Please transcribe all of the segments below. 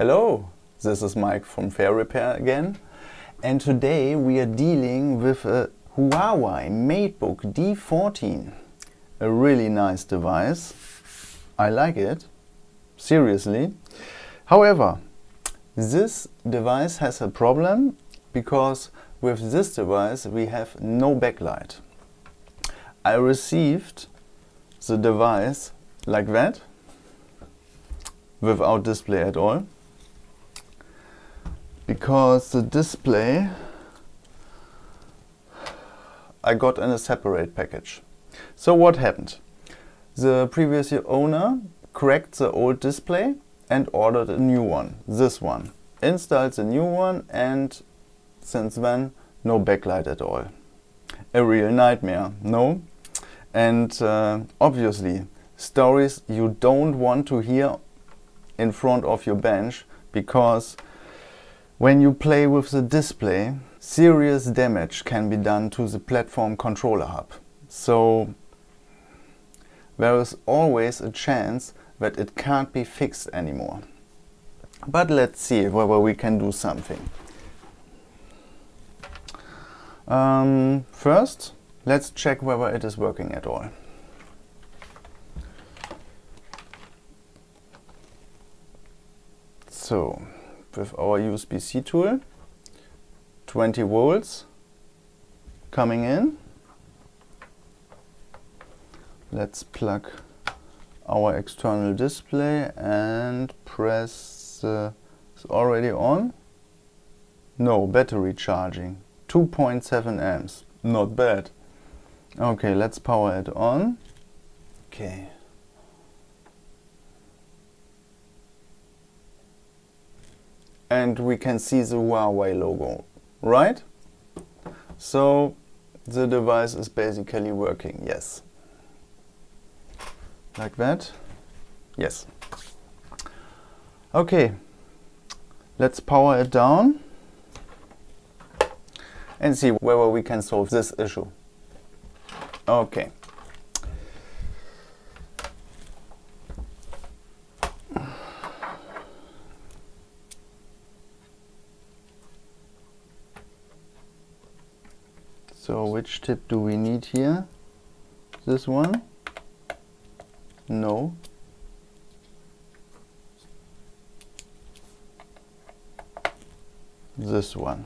Hello, this is Mike from Fair Repair again. And today we are dealing with a Huawei MateBook D14 a really nice device. I like it. Seriously. However this device has a problem because with this device we have no backlight. I received the device like that without display at all because the display I got in a separate package. So what happened? The previous owner cracked the old display and ordered a new one, this one. Installed the new one and since then no backlight at all. A real nightmare, no? And uh, obviously stories you don't want to hear in front of your bench because when you play with the display serious damage can be done to the platform controller hub. So there is always a chance that it can't be fixed anymore. But let's see whether we can do something. Um, first, let's check whether it is working at all. So, with our USB-C tool, 20 volts coming in. Let's plug our external display and press uh, it's already on. No, battery charging. 2.7 amps. Not bad. Okay, let's power it on. Okay. And we can see the Huawei logo, right? So the device is basically working, yes. Like that? Yes. Okay, let's power it down and see whether we can solve this issue. Okay. So which tip do we need here? This one? No. This one.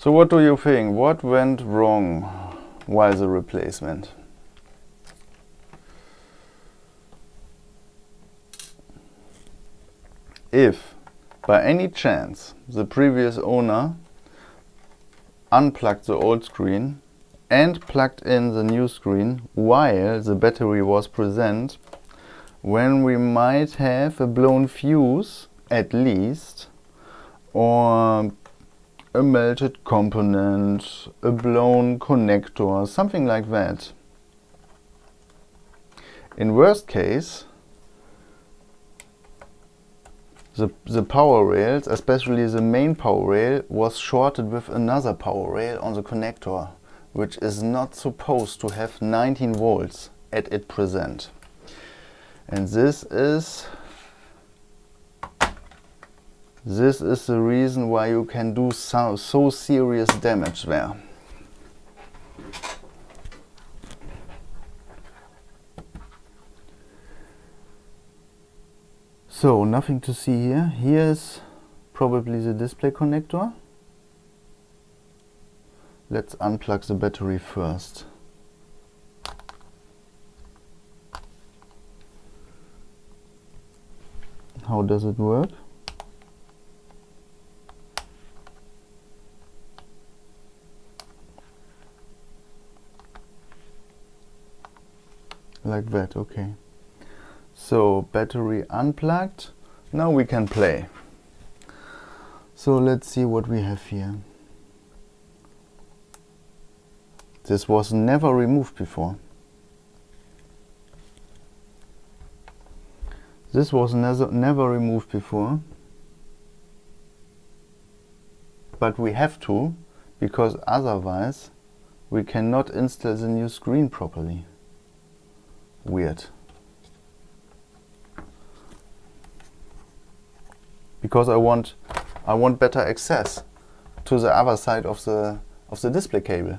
So what do you think? What went wrong while the replacement? If by any chance the previous owner unplugged the old screen and plugged in the new screen while the battery was present, when we might have a blown fuse at least or a melted component, a blown connector, something like that. In worst case, the, the power rails, especially the main power rail, was shorted with another power rail on the connector, which is not supposed to have 19 volts at it present. And this is this is the reason why you can do so, so serious damage there. So nothing to see here. Here's probably the display connector. Let's unplug the battery first. How does it work? Like that okay. So battery unplugged. Now we can play. So let's see what we have here. This was never removed before. This was never, never removed before. But we have to, because otherwise we cannot install the new screen properly. Weird. Because I want I want better access to the other side of the of the display cable.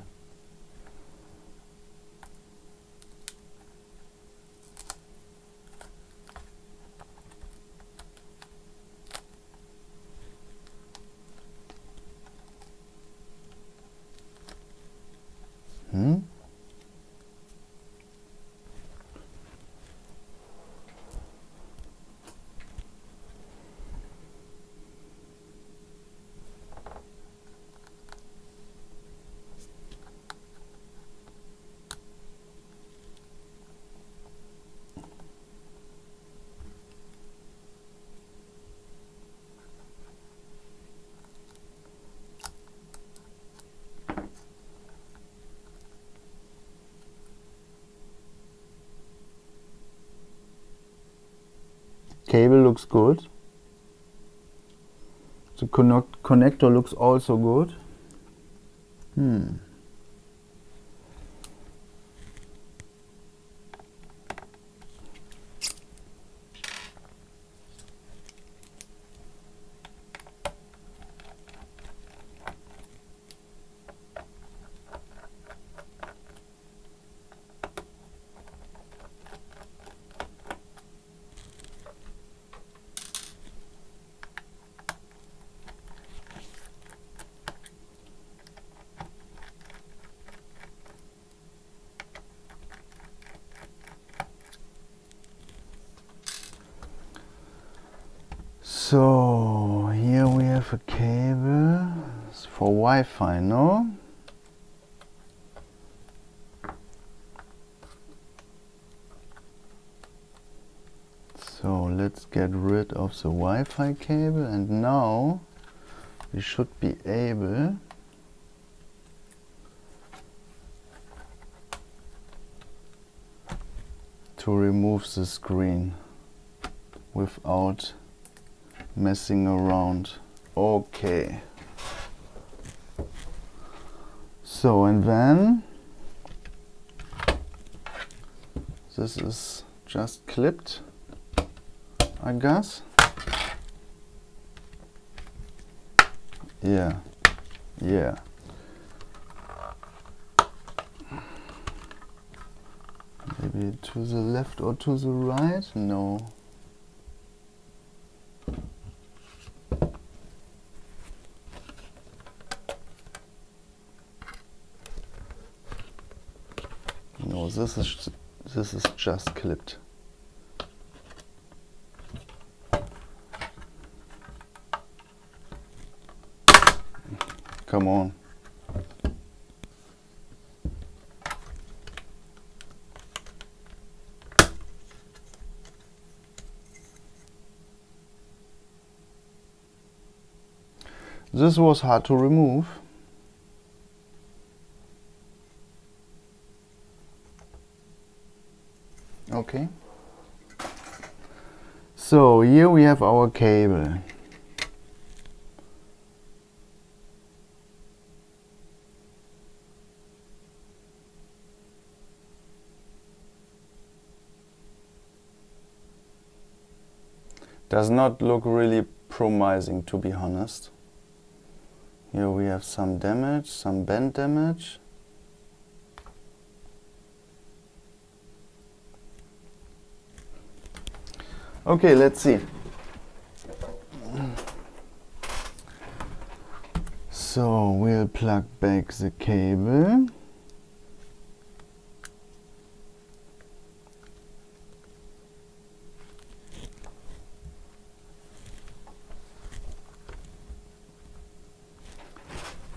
Hmm? Cable looks good. The connect connector looks also good. Hmm. So here we have a cable it's for Wi-Fi, no? So let's get rid of the Wi-Fi cable and now we should be able to remove the screen without messing around. Okay. So and then this is just clipped I guess. Yeah yeah. Maybe to the left or to the right? No this is this is just clipped. Come on. This was hard to remove. Okay. So here we have our cable. Does not look really promising to be honest. Here we have some damage some bend damage Okay, let's see. So we'll plug back the cable.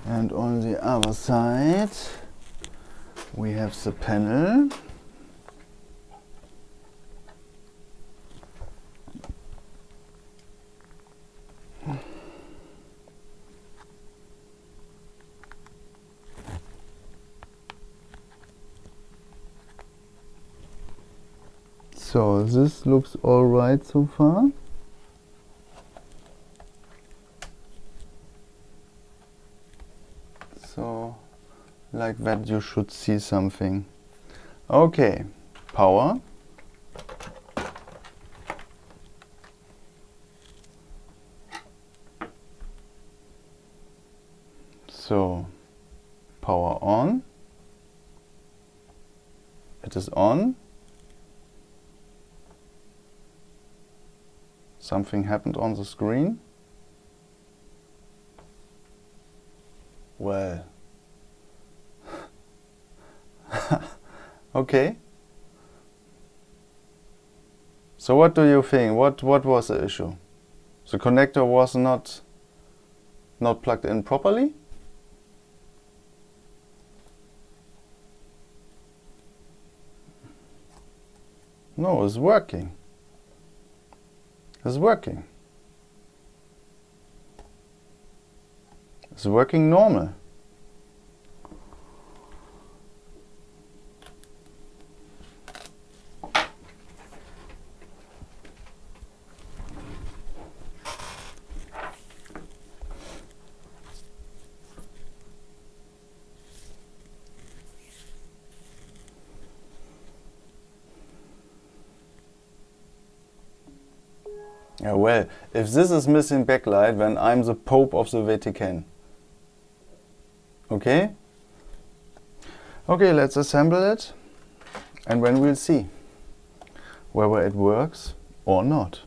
And on the other side we have the panel. So looks alright so far. So like that you should see something. Okay, power. So power on. It is on. Something happened on the screen. Well. okay. So what do you think? What what was the issue? The connector was not not plugged in properly? No, it's working. It's working. It's working normal. Yeah, well, if this is missing backlight, then I'm the Pope of the Vatican. Okay? Okay, let's assemble it and then we'll see whether it works or not.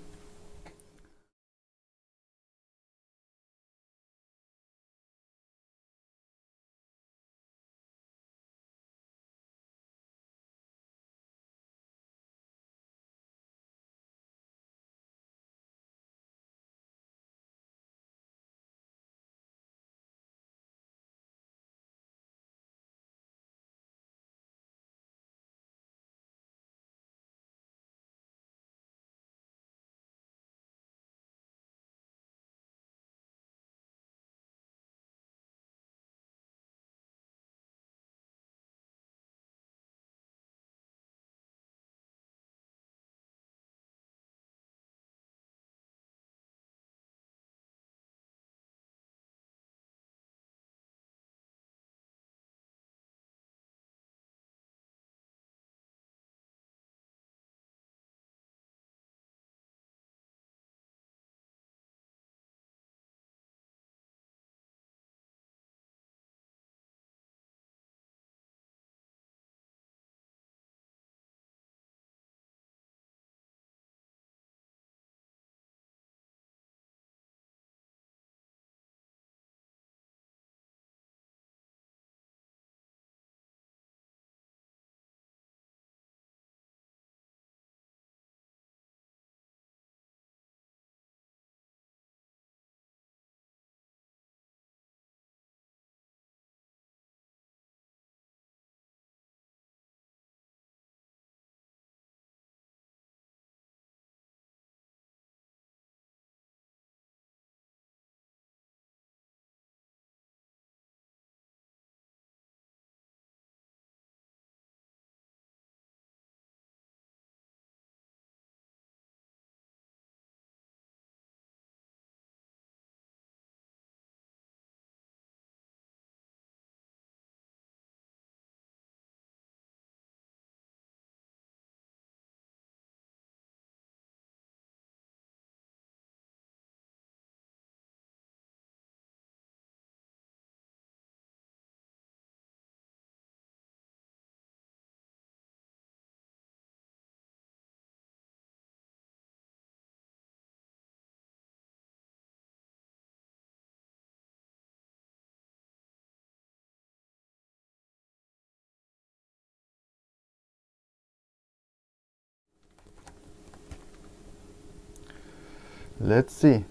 Let's see.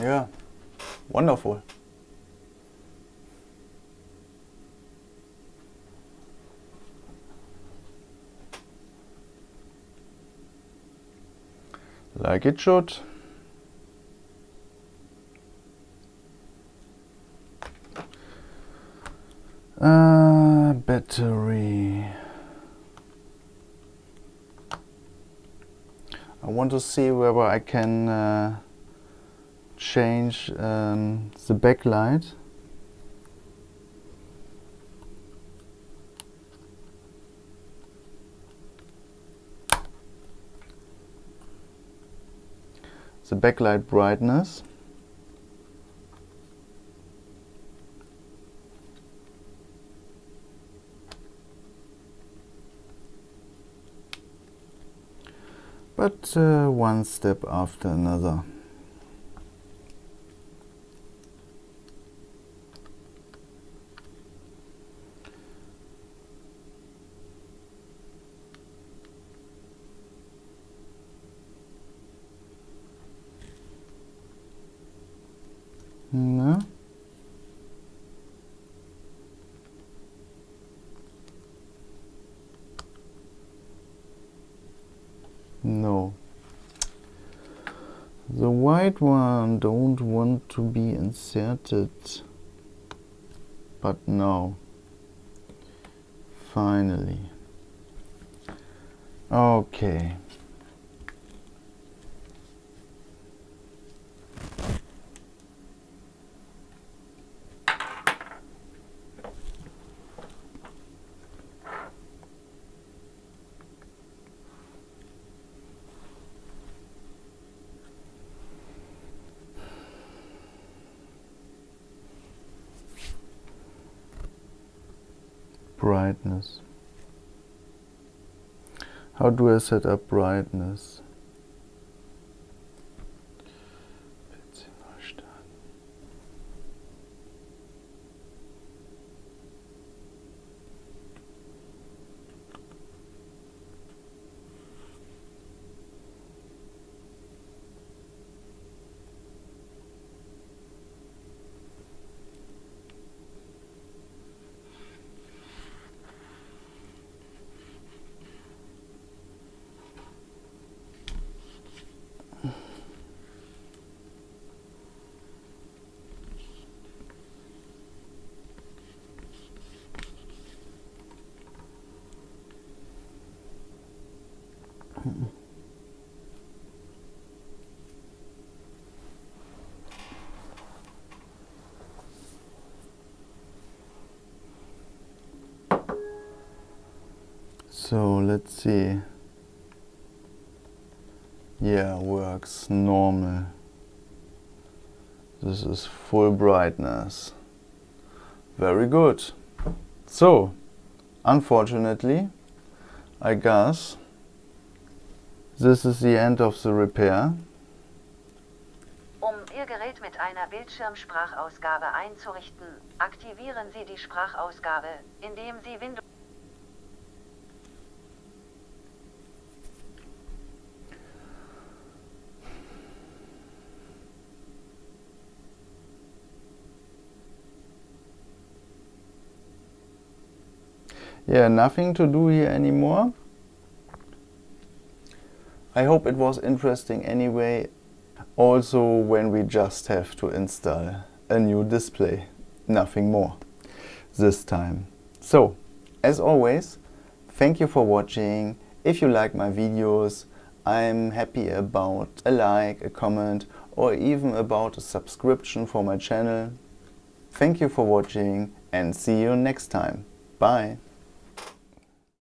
Yeah, wonderful. like it should. Uh, battery. I want to see whether I can uh, change um, the backlight. The backlight brightness. But uh, one step after another. No. No. The white one don't want to be inserted. But now. Finally. Okay. Brightness. How do I set up brightness? So let's see. Yeah, works normal. This is full brightness. Very good. So, unfortunately, I guess this is the end of the repair. Um Ihr Gerät mit einer Bildschirmsprachausgabe einzurichten, aktivieren Sie die Sprachausgabe, indem Sie Windows yeah, nothing to do here anymore. I hope it was interesting anyway, also when we just have to install a new display, nothing more this time. So, as always, thank you for watching. If you like my videos, I'm happy about a like, a comment or even about a subscription for my channel. Thank you for watching and see you next time. Bye.